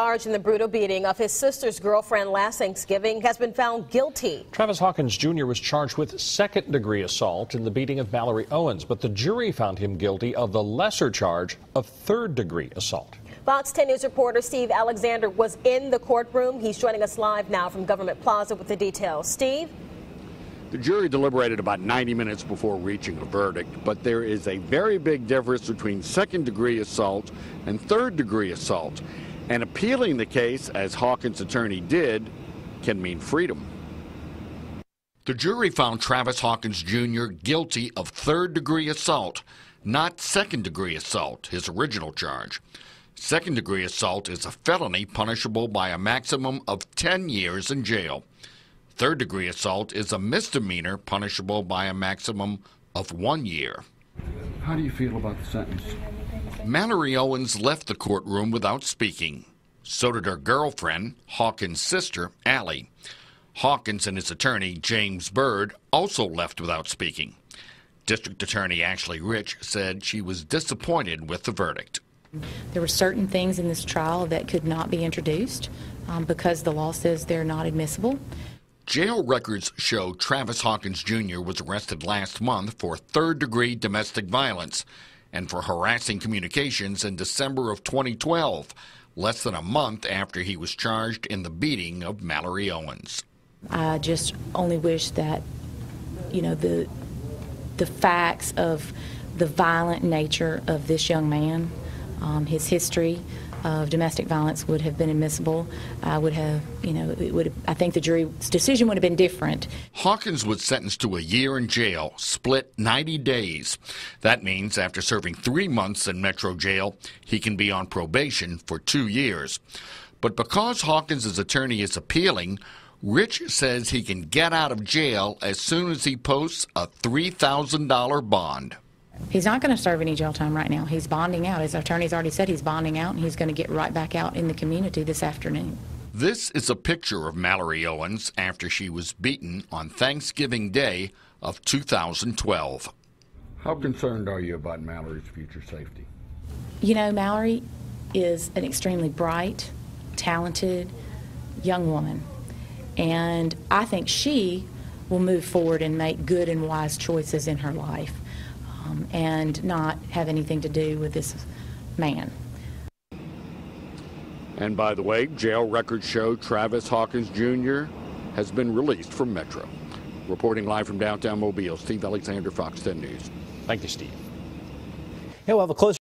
Charged in the brutal beating of his sister's girlfriend last Thanksgiving has been found guilty. Travis Hawkins Jr. was charged with second degree assault in the beating of Mallory Owens, but the jury found him guilty of the lesser charge of third degree assault. Fox 10 News reporter Steve Alexander was in the courtroom. He's joining us live now from Government Plaza with the details. Steve? The jury deliberated about 90 minutes before reaching a verdict, but there is a very big difference between second degree assault and third degree assault. And appealing the case, as Hawkins' attorney did, can mean freedom. The jury found Travis Hawkins Jr. guilty of third degree assault, not second degree assault, his original charge. Second degree assault is a felony punishable by a maximum of 10 years in jail. Third degree assault is a misdemeanor punishable by a maximum of one year. How do you feel about the sentence? Mallory Owens left the courtroom without speaking. So did her girlfriend, Hawkins' sister, Allie. Hawkins and his attorney, James Byrd, also left without speaking. District Attorney Ashley Rich said she was disappointed with the verdict. There were certain things in this trial that could not be introduced um, because the law says they're not admissible. Jail records show Travis Hawkins Jr. was arrested last month for third degree domestic violence and for harassing communications in December of 2012, less than a month after he was charged in the beating of Mallory Owens. I just only wish that, you know, the the facts of the violent nature of this young man, um, his history, of domestic violence would have been admissible. I would have, you know, it would. Have, I think the jury's decision would have been different. Hawkins was sentenced to a year in jail, split 90 days. That means after serving three months in Metro Jail, he can be on probation for two years. But because Hawkins' attorney is appealing, Rich says he can get out of jail as soon as he posts a $3,000 bond. He's not going to serve any jail time right now. He's bonding out. His attorney's already said he's bonding out, and he's going to get right back out in the community this afternoon. This is a picture of Mallory Owens after she was beaten on Thanksgiving Day of 2012. How concerned are you about Mallory's future safety? You know, Mallory is an extremely bright, talented young woman, and I think she will move forward and make good and wise choices in her life um, and not have anything to do with this man. And by the way, jail records show Travis Hawkins Jr. has been released from Metro. Reporting live from downtown Mobile, Steve Alexander, Fox 10 News. Thank you, Steve. He'll have a closer